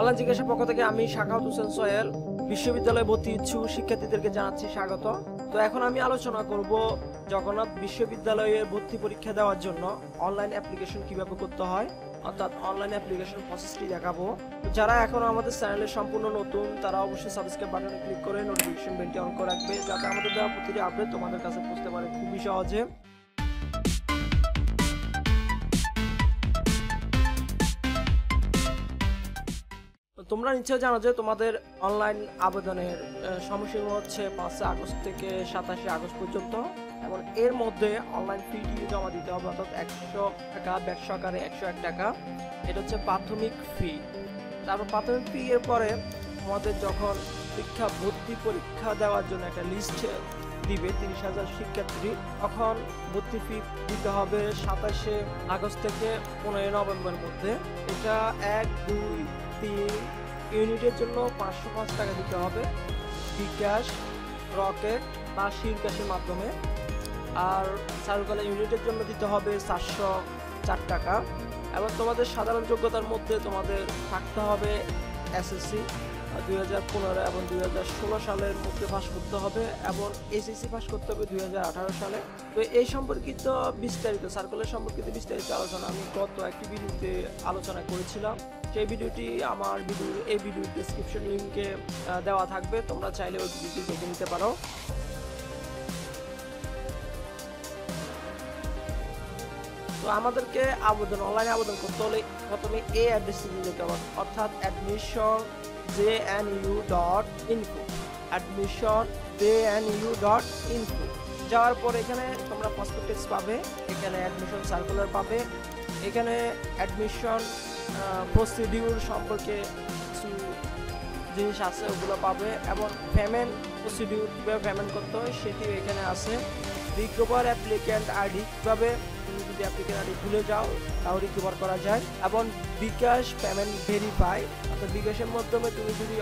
Online জিজ্ঞাসার পক্ষ থেকে আমি শাখাউত হোসেন সোহেল, বিশ্ববিদ্যালয়ে ভর্তি ইচ্ছুক শিক্ষার্থীদেরকে জানাচ্ছি স্বাগত। তো এখন আমি আলোচনা করব জগন্নাথ বিশ্ববিদ্যালয়ে ভর্তি পরীক্ষা দেওয়ার জন্য অনলাইন অ্যাপ্লিকেশন কীভাবে করতে হয়, অর্থাৎ অনলাইন অ্যাপ্লিকেশন প্রসেসটি দেখাবো। যারা এখনও আমাদের চ্যানেলে সম্পূর্ণ নতুন, তারা অবশ্যই সাবস্ক্রাইব বাটনে ক্লিক করে নোটিফিকেশন বেলটি অন করে রাখবে, যাতে আমাদের দেওয়া প্রতিটি আপডেট তোমাদের কাছে পৌঁছতে পারে খুবই সহজে। তোমরা নিশ্চয় জানো যে তোমাদের অনলাইন আবেদনের সময়সীমা হচ্ছে পাঁচই আগস্ট থেকে সাতাশে আগস্ট পর্যন্ত এবং এর মধ্যে অনলাইন ফিটি জমা দিতে হবে, অর্থাৎ একশো টাকা ব্যাংক সহকারে একশো এক টাকা। এটা হচ্ছে প্রাথমিক ফি তারপর প্রাথমিক ফি এর পরে তোমাদের যখন শিক্ষা, ভর্তি পরীক্ষা দেওয়ার জন্য একটা লিস্ট দিবে, তিরিশ হাজার শিক্ষার্থী, তখন ভর্তি ফি দিতে হবে সাতাশে আগস্ট থেকে পনেরোই নভেম্বরের মধ্যে। এটা এক, দুই তিন ইউনিটের জন্য পাঁচশো পাঁচ টাকা দিতে হবে। বিকাশ রকেট বা শিরকাশের মাধ্যমে। আর সার্কুলার ইউনিটের জন্য দিতে হবে চারশো চার টাকা। এবং তোমাদের সাধারণ যোগ্যতার মধ্যে তোমাদের থাকতে হবে এসএসসি, দুই হাজার পনেরো এবং দুই হাজার ষোলো সালের মধ্যে পাস করতে হবে এবং এসএসসি পাস করতে হবে দুই হাজার আঠারো সালে। তো এই সম্পর্কিত বিস্তারিত, সার্কুলার সম্পর্কিত বিস্তারিত আলোচনা আমি গত একটি ভিডিওতে আলোচনা করেছিলাম। সেই ভিডিওটি আমার ভিডিওর এই ভিডিওর ডিসক্রিপশন লিঙ্কে দেওয়া থাকবে। তোমরা চাইলে ওই ভিডিওটি দেখে নিতে পারো। তো আমাদেরকে আবেদন অনলাইনে আবেদন করতে হলে প্রথমে এই অ্যাড্রেসে যেতে হবে, অর্থাৎ admission J N U dot info admission J N U dot info যাওয়ার পর এখানে তোমরা প্রসপেক্টিভস পাবে, এখানে অ্যাডমিশন সার্কুলার পাবে, এখানে অ্যাডমিশন প্রসিডিউর সম্পর্কে কিছু জিনিস আছে, ওগুলো পাবে এবং পেমেন্ট প্রসিডিউর কীভাবে পেমেন্ট করতে হয় সেটিও এখানে আছে। রিকভার অ্যাপ্লিক্যান্ট আইডি কীভাবে তুমি যদি অ্যাপ্লিক্যান্ট আইডি ভুলে যাও, তাও রিকভার করা যায় এবং বিকাশ পেমেন্ট ভেরিফাই অর্থাৎ বিকাশের মাধ্যমে তুমি যদি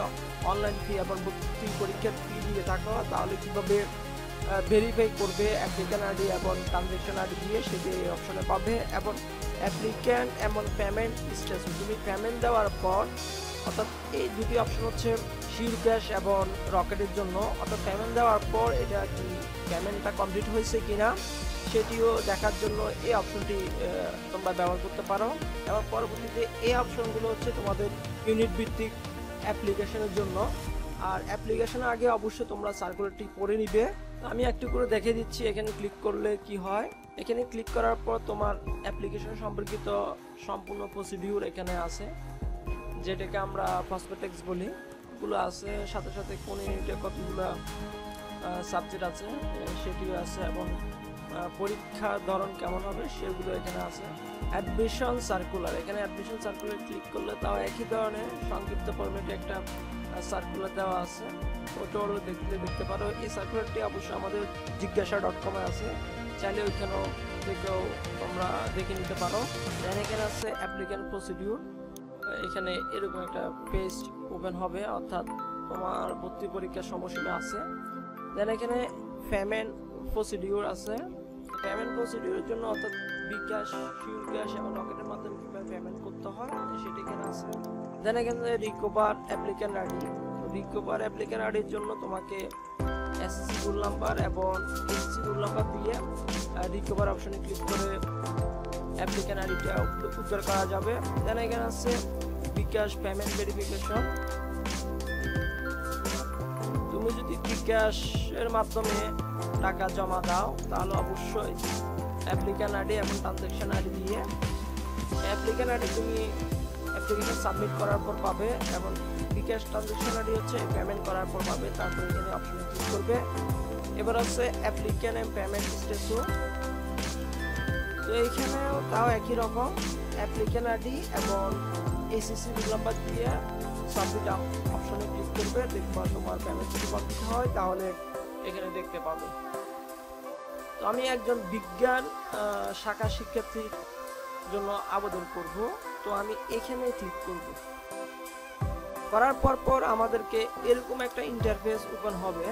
অনলাইন ফি এবং ভর্তি পরীক্ষার ফি দিয়ে থাকো, তাহলে কীভাবে ভেরিফাই করবে অ্যাপ্লিক্যান্ট আইডি এবং ট্রানজ্যাকশন আইডি দিয়ে সেটি অপশনে পাবে এবং অ্যাপ্লিক্যান্ট এবং পেমেন্ট স্টেটাস তুমি পেমেন্ট দেওয়ার পর, অর্থাৎ এই দুটি অপশন হচ্ছে শির ক্যাশ এবং রকেটের জন্য। অর্থাৎ পেমেন্ট দেওয়ার পর এটা কি পেমেন্টটা কমপ্লিট হয়েছে কিনা, সেটিও দেখার জন্য এই অপশনটি তোমরা ব্যবহার করতে পারো। এবং পরবর্তীতে এই অপশনগুলো হচ্ছে তোমাদের ইউনিট ভিত্তিক অ্যাপ্লিকেশনের জন্য। আর অ্যাপ্লিকেশনের আগে অবশ্যই তোমরা সার্কুলারটি পড়ে নিবে। আমি একটু করে দেখে দিচ্ছি, এখানে ক্লিক করলে কি হয়? এখানে ক্লিক করার পর তোমার অ্যাপ্লিকেশন সম্পর্কিত সম্পূর্ণ প্রসিডিউর এখানে আছে। যেটাকে আমরা ফসফেটেক্স বলি। গুলো আছে, সাথে সাথে কোন ইউনিটে কতগুলো সাবজেক্ট আছে, সেটিও আছে এবং পরীক্ষার ধরন কেমন হবে সেগুলো এখানে আছে। অ্যাডমিশন সার্কুলার এখানে অ্যাডমিশন সার্কুলার ক্লিক করলে তাও একই ধরনের সংক্ষিপ্ত ফরম্যাটে একটা সার্কুলার দেওয়া আছে, ওটাও দেখতে দেখতে পারো। এই সার্কুলারটি অবশ্যই আমাদের জিজ্ঞাসা ডট কমে আছে। চাইলে ওইখানেও থেকেও তোমরা দেখে নিতে পারো। দেন এখানে আছে অ্যাপ্লিক্যান্ট প্রসিডিউর এখানে এরকম একটা পেজ ওপেন হবে অর্থাৎ তোমার ভর্তি পরীক্ষার সময়সীমা আছে। দেন এখানে পেমেন্ট প্রসিডিউর আছে। পেমেন্ট প্রসিডিউরের জন্য অর্থাৎ বিকাশ ফিউল ক্যাশ এবং রকেটের মাধ্যমে কীভাবে পেমেন্ট করতে হয় সেটা এখানে আছে। দেন এখানে recover applicant ID recover applicant আইডির জন্য তোমাকে এসএসসি রুল নাম্বার এবং এসসি রুল নাম্বার দিয়ে রিকভার অপশনে ক্লিক করে অ্যাপ্লিক্যান্ট আইডিটা উদ্ধার করা যাবে। দেন এখানে আছে বিকাশ পেমেন্ট ভেরিফিকেশন তুমি যদি বিকাশের মাধ্যমে টাকা জমা দাও, তাহলে অবশ্যই অ্যাপ্লিক্যান্ট আইডি এবং ট্রানজ্যাকশন আইডি দিয়ে অ্যাপ্লিক্যান্ট আইডি তুমি অ্যাপ্লিকেশন সাবমিট করার পর পাবে এবং বিকাশ ট্রানজ্যাকশন আইডি হচ্ছে পেমেন্ট করার পর পাবে। তারপর এখানে অপশনে ক্লিক করবে। এবার হচ্ছে অ্যাপ্লিক্যান্ট এন্ড পেমেন্ট স্টেটসও তো এইখানেও তাও একই রকম। অ্যাপ্লিক্যান্ট আইডি এবং এসিসি নাম্বার দিয়ে সাবমিট অপশনে ক্লিক করবে। দেখবা তোমার পেমেন্ট যদি কমপ্লিট হয়, তাহলে এখানে দেখতে পাবে। তো আমি একজন বিজ্ঞান শাখা শিক্ষার্থীর জন্য আবেদন করব। তো আমি এখানে ক্লিক করব। করার পর পর আমাদেরকে এরকম একটা ইন্টারফেস ওপেন হবে,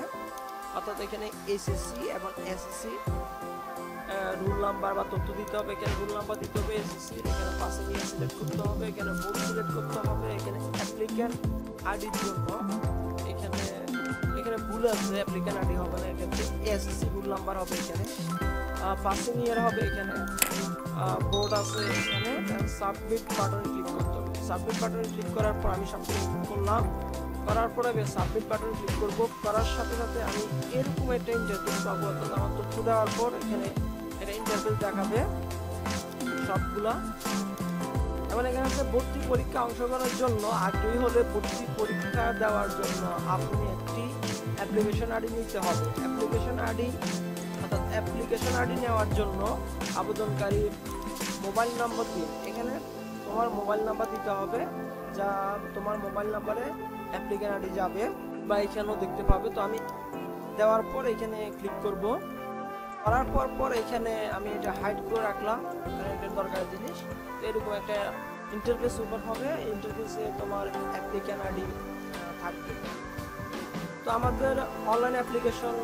অর্থাৎ এখানে এসএসসি এবং এসএসসি রুল নাম্বার বা তথ্য দিতে হবে, এখানে রুল নাম্বার দিতে হবে এসএসসি এখানে পাশে ইয়ার সিলেক্ট করতে হবে, এখানে বোর্ড সিলেক্ট করতে হবে, এখানে অ্যাপ্লিক্যান্ট আইডির জন্য এখানে এখানে ভুল আছে অ্যাপ্লিক্যান্ট আইডি হবে না এটা এসএসসি রুল নাম্বার হবে এখানে। পাসিং ইয়ার হবে এখানে। বোর্ড আছে এখানে সাবমিট বাটনে ক্লিক করতে হবে। সাবমিট বাটনে ক্লিক করার পর আমি সবকিছু করলাম। করার পরে আমি সাবমিট বাটনে ক্লিক করব। করার সাথে সাথে আমি এরকম একটা ইন্টারফেস পাবো, অর্থাৎ আমার তথ্য দেওয়ার পর এখানে একটা ইন্টারফেস দেখাবে সবগুলা। এবং এখানে আছে ভর্তি পরীক্ষা অংশগ্রহণের জন্য আগ্রহী হলে ভর্তি পরীক্ষা দেওয়ার জন্য আপনি একটি অ্যাপ্লিকেশন আইডি নিতে হবে। অ্যাপ্লিকেশন আইডি অর্থাৎ অ্যাপ্লিকেশন আইডি নেওয়ার জন্য আবেদনকারী মোবাইল নম্বর দিন এখানে তোমার মোবাইল নাম্বার দিতে হবে, যা তোমার মোবাইল নাম্বারে অ্যাপ্লিকেশন আইডি যাবে বা এখানেও দেখতে পাবে। তো আমি দেওয়ার পর এখানে ক্লিক করব। করার পর পর এখানে আমি এটা হাইড করে রাখলাম কারণ এটা দরকারি জিনিস। তো এরকম একটা ইন্টারফেস ওপেন হবে ইন্টারফেসে তোমার অ্যাপ্লিকেশন আইডি থাকবে। তো আমাদের অনলাইন অ্যাপ্লিকেশন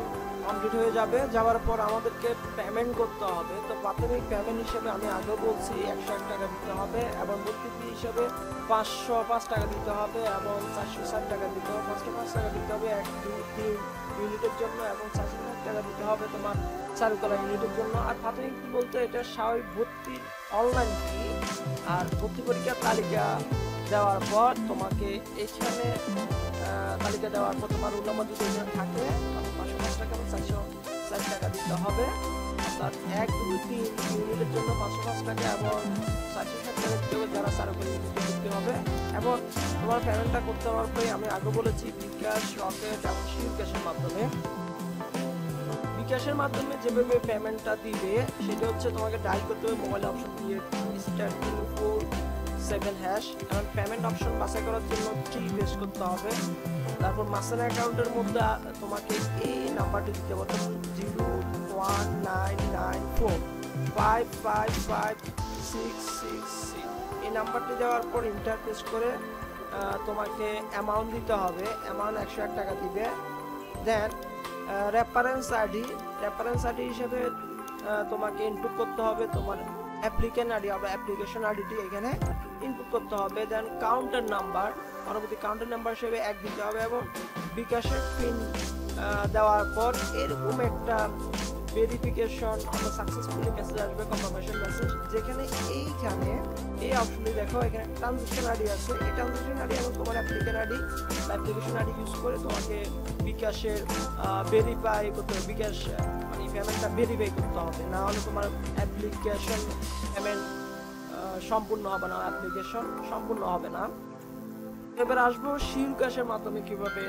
কমপ্লিট হয়ে যাবে। যাওয়ার পর আমাদেরকে পেমেন্ট করতে হবে। তো প্রাথমিক পেমেন্ট হিসেবে আমি আগেও বলছি, একশো এক টাকা দিতে হবে এবং ভর্তি হিসেবে পাঁচশো পাঁচ টাকা দিতে হবে এবং চারশো ষাট টাকা দিতে হবে। পাঁচশো পাঁচ টাকা দিতে হবে, এক, দুই, তিন ইউনিটের জন্য এবং চারশো ষাট টাকা দিতে হবে তোমার চারুকলা ইউনিটের জন্য। আর প্রাথমিক বলতে, এটা স্বাভাবিক ভর্তি অনলাইন ফি আর ভর্তি পরীক্ষার তালিকা দেওয়ার পর তোমাকে এখানে তালিকা দেওয়ার পর তোমার নাম্বার যদি থাকে। পাঁচশো পাঁচ টাকা এবং চারশো ষাট টাকা দিতে হবে। অর্থাৎ এক, দুই, তিন ইউনিটের জন্য পাঁচশো পাঁচ টাকা এবং চারশো ষাট টাকা দিতে হবে যারা ইউনিটে দিতে হবে। এবং তোমার পেমেন্টটা করতে হওয়ার পরে আমি আগে বলেছি বিকাশ, রকেট এবং শিব ক্যাশের মাধ্যমে। বিকাশের মাধ্যমে যেভাবে পেমেন্টটা দিবে, সেটা হচ্ছে তোমাকে ডায়াল করতে হবে মোবাইল অপশন দিয়ে স্টার ফোর সেভেন হ্যাশ এবং পেমেন্ট অপশন বাছাই করার জন্য টি প্রেস করতে হবে। তারপর মাস্টার অ্যাকাউন্টের মধ্যে তোমাকে এই নাম্বারটি দিতে হবে, zero one nine nine four five five five six six six এই নাম্বারটি দেওয়ার পর ইন্টার করে তোমাকে অ্যামাউন্ট দিতে হবে। অ্যামাউন্ট একশো এক টাকা দিবে। Then reference ID reference ID হিসেবে তোমাকে ইনপুট করতে হবে তোমার অ্যাপ্লিকেন্ট আইডি বা অ্যাপ্লিকেশন আইডিটি এখানে ইনপুট করতে হবে দেন কাউন্টার নাম্বার পরবর্তী কাউন্টার নাম্বার হিসেবে এক দিতে হবে এবং বিকাশের পিন দেওয়ার পর এরকম একটা ভেরিফিকেশন আমরা সাকসেসফুলি মেসেজ আসবে কনফার্মেশন মেসেজ যেখানে এইখানে এই অপশনটি দেখো, এখানে ট্রানজেকশন আইডি আছে, এই ট্রানজেকশন আইডি এবং তোমার application ID application ID use করে তোমাকে বিকাশের ভেরিফাই করতে হবে, বিকাশ মানে পেমেন্টটা ভেরিফাই করতে হবে। না হলে তোমার অ্যাপ্লিকেশন পেমেন্ট সম্পূর্ণ হবে না অ্যাপ্লিকেশন সম্পূর্ণ হবে না। এবার আসব শিল ক্যাশের মাধ্যমে কীভাবে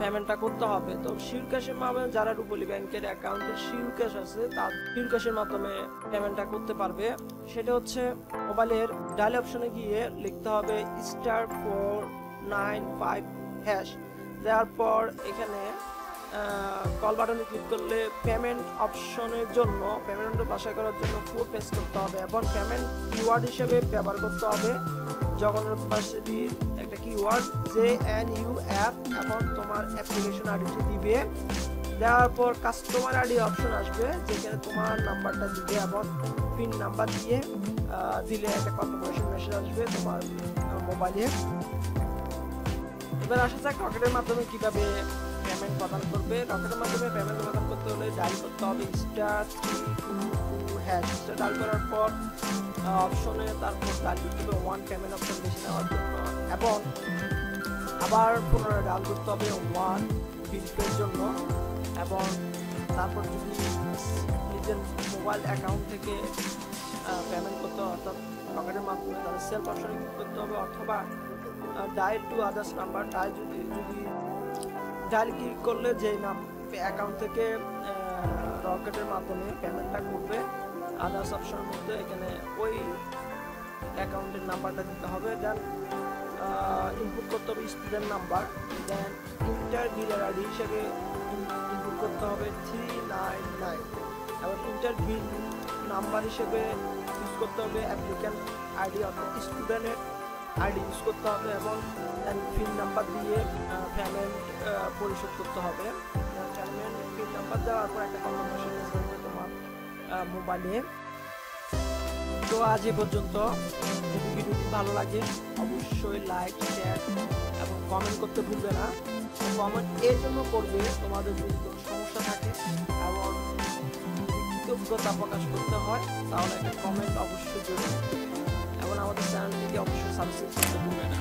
পেমেন্টটা করতে হবে। তো শিল ক্যাশের মাধ্যমে যারা রূপলী ব্যাংকের অ্যাকাউন্টে শিল ক্যাশ আছে তার শিল ক্যাশের মাধ্যমে পেমেন্টটা করতে পারবে। সেটা হচ্ছে মোবাইলের ডায়াল অপশনে গিয়ে লিখতে হবে star four nine five hash দেওয়ার পর এখানে কল বাটনে ক্লিক করলে পেমেন্ট অপশনের জন্য পেমেন্ট বাছাই করার জন্য ফোর পেস করতে হবে এবং পেমেন্ট কিওয়ার্ড হিসেবে ব্যবহার করতে হবে। জগন্নাথ ভার্সিটির একটা keyword J N U app এবং তোমার অ্যাপ্লিকেশন আইডিটি দিবে। দেওয়ার পর কাস্টমার আইডি অপশন আসবে, যেখানে তোমার নাম্বারটা দিবে এবং পিন নাম্বার দিয়ে দিলে একটা কনফার্মেশন মেসেজ আসবে তোমার মোবাইলে এবার আসা যাক, রকেটের মাধ্যমে কীভাবে পেমেন্ট প্রদান করবে। রকেটের মাধ্যমে পেমেন্ট প্রদান করতে হলে ডায়াল করতে হবে স্টার হ্যাশ ডায়াল করার পর অপশনে তারপর ডায়াল করতে হবে। ওয়ান পেমেন্ট অপশন বেশি নেওয়ার জন্য। এবং আবার পুনরায় ডায়াল করতে হবে ওয়ান বিল পের জন্য। এবং তারপর যদি নিজের মোবাইল অ্যাকাউন্ট থেকে হয় অর্থাৎ মাধ্যমে তাহলে সেলফ অপশনে ক্লিক করতে হবে অথবা dial to others number dial যদি যদি ডায়াল ক্লিক করলে যে নাম অ্যাকাউন্ট থেকে রকেটের মাধ্যমে পেমেন্টটা করবে। আদার্স অপশনের মধ্যে এখানে ওই অ্যাকাউন্টের নাম্বারটা দিতে হবে। দেন ইনপুট করতে হবে স্টুডেন্ট নাম্বার দেন ইন্টার বিলের আইডি হিসেবে ইনপুট করতে হবে থ্রি নাইন নাইন এবং ইন্টার বিল নাম্বার হিসেবে করতে হবে অ্যাপ্লিক্যান্ট আইডি অর্থাৎ স্টুডেন্টের আইডি ইউজ করতে হবে এবং পিন নাম্বার দিয়ে পেমেন্ট পরিশোধ করতে হবে। পেমেন্ট পিন নাম্বার দেওয়ার পর একটা কনফার্মেশন আসবে তোমার মোবাইলে তো আজ এ পর্যন্ত। যদি ভিডিওটি ভালো লাগে, অবশ্যই লাইক শেয়ার এবং কমেন্ট করতে ভুলবে না। কমেন্ট এর জন্য করবে তোমাদের যদি কোনো সমস্যা থাকে এবং কৃতজ্ঞতা প্রকাশ করতে হয়, তাহলে একটা কমেন্ট অবশ্যই দেবে এবং আমাদের চ্যানেলটিকে অবশ্যই সাবস্ক্রাইব করতে ভুলবে না।